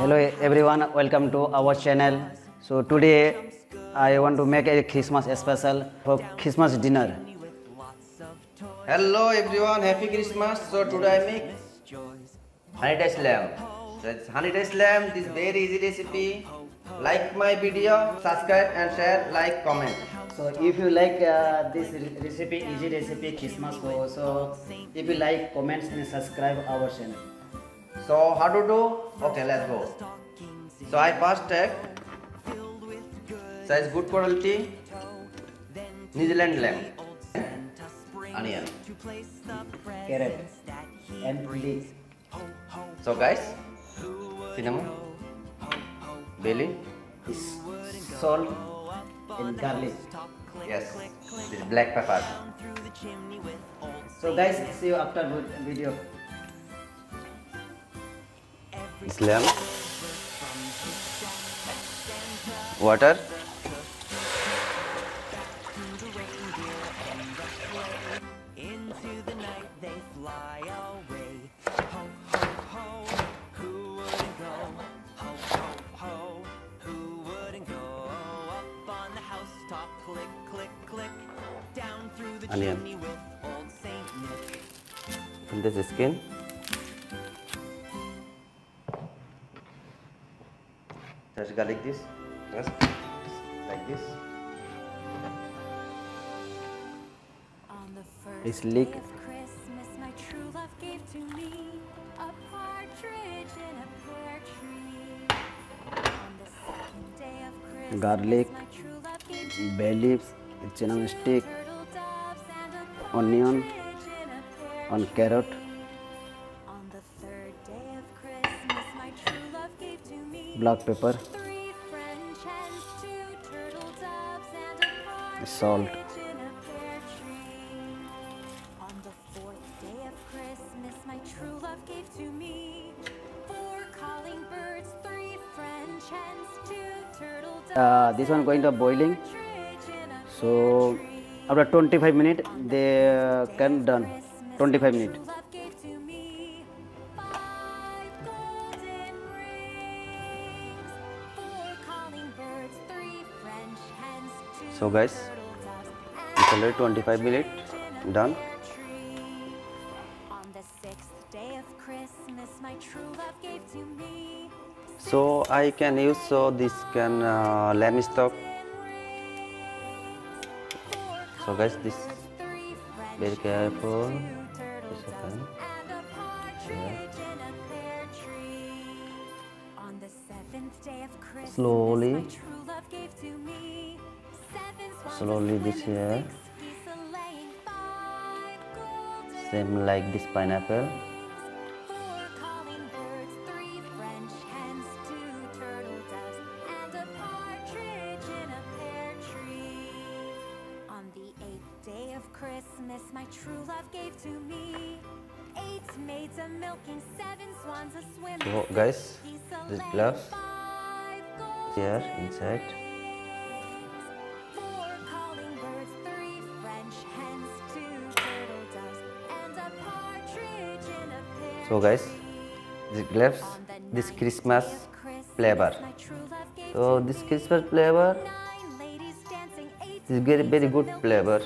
Hello everyone, welcome to our channel. So today I want to make a Christmas special for Christmas dinner. Hello everyone, happy Christmas. So today I make honey taste lamb. So it's honey taste lamb, this very easy recipe. Like my video, subscribe and share, like, comment. So if you like uh, this re- recipe, easy recipe Christmas for so if you like, comments and subscribe our channel. So how to do? Okay, let's go. So I first take size good quality New Zealand lamb, onion. Carrot and leek. So guys, cinnamon, belly, is salt and garlic. yes, this black pepper. So guys, see you after vid- video. This lamb, water, Into the night they fly away. Ho, ho, ho, who wouldn't go? Ho, ho, ho, who wouldn't go? Up on the housetop, click, click, click. Down through the Onion. chimney with old Saint Nick. and this is skin. A pear tree. On the second day of Christmas, Garlic, my true love gave to Bay leaves, cinnamon stick, turtle doves and a onion, partridge in a pear on tree. carrot, a partridge Salt. in a pear tree. On the fourth day of Christmas, my true love gave to me four calling birds, three French hens, two turtle doves. uh, this one going to boiling. partridge in a So after 25 minutes they can done. 25 minutes. So guys, It's already 25 minutes done. On the sixth day of Christmas, my true love gave to me So I can use so this can uh, lamb stock. So guys, this very careful. This doves, okay. and a partridge in a pear tree. On the seventh day of Christmas, Slowly. Love Slowly this golden Same like this pineapple. Christmas, my true love gave to me eight maids a milking, seven swans a swimming. So guys, this golden here inside. So guys, this gloves, this Christmas flavor. So this Christmas flavor is very very good flavor.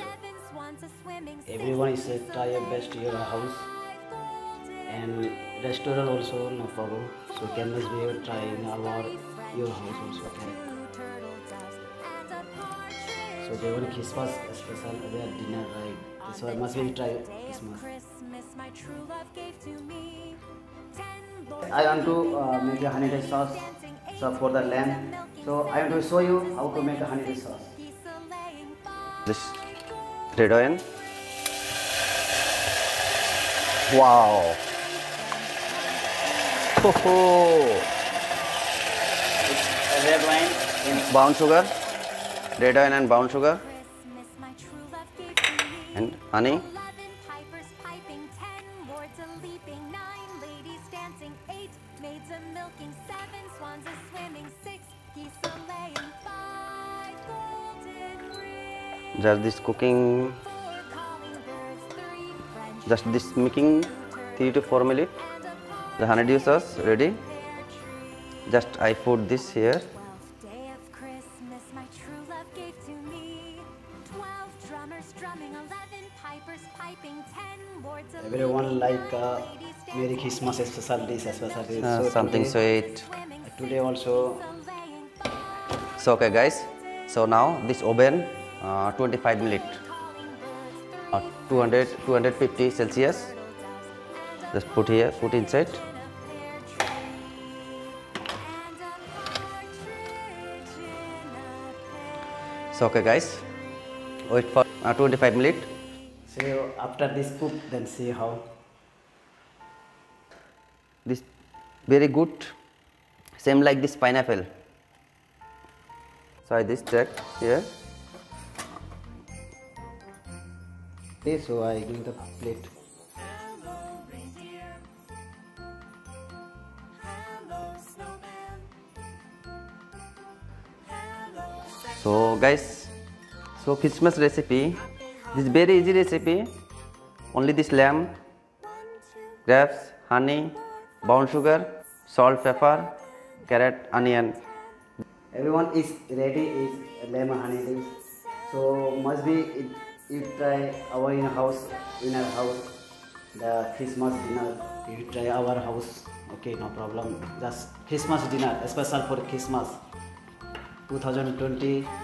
Everyone is uh, try your best your house and restaurant also no problem. So can must be try in our your house also can. So they want Christmas special their dinner right. On So I must be try Christmas. Christmas, my true love gave to me ten lords I want to uh, make a honey dish sauce. So for the lamb. So I want to show you how to make a honey dish sauce. geese a-laying, five This red oil. Wow. Ho ho. Red wine Brown sugar, red oil and brown sugar and honey. Just this cooking, just this making 3 to 4 minutes. The honeydew sauce ready. just I put this here Everyone like uh, Merry Christmas special dish, special dish. Uh, So something today, sweet Today also so okay guys. So now this oven uh, 25 minute. Uh, 200 250 celsius. Just put here put inside. So okay guys. Wait for uh, 25 minute So after this cook, then see how. this very good same like this pineapple so I this check here Okay, so I give the plate. So guys, so Christmas recipe. This very easy recipe. Only this lamb, grapes, honey, brown sugar, salt, pepper, carrot, onion. Everyone is ready is lemon honey dish. So must be it, you try our in house in our house the Christmas dinner. You try our house. Okay, no problem. Just Christmas dinner, special for Christmas. 2020.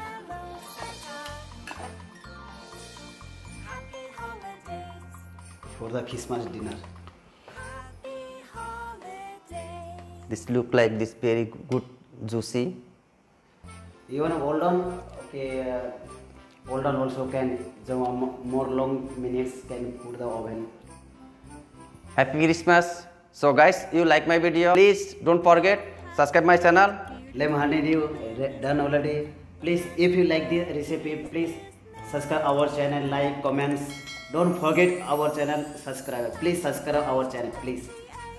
For the Christmas dinner. This look like this very good juicy. Even old on, okay, uh, old on also can, mo- more long minutes can put the oven. Happy Christmas. So guys, you like my video? Please don't forget subscribe my channel. Lemon honey re- done already. Please, if you like this recipe, please subscribe our channel, like, comments. Don't forget our channel, subscribe. Please subscribe our channel, please.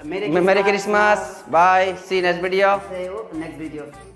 Merry Merry Christmas. Bye. See you next video. See you next video.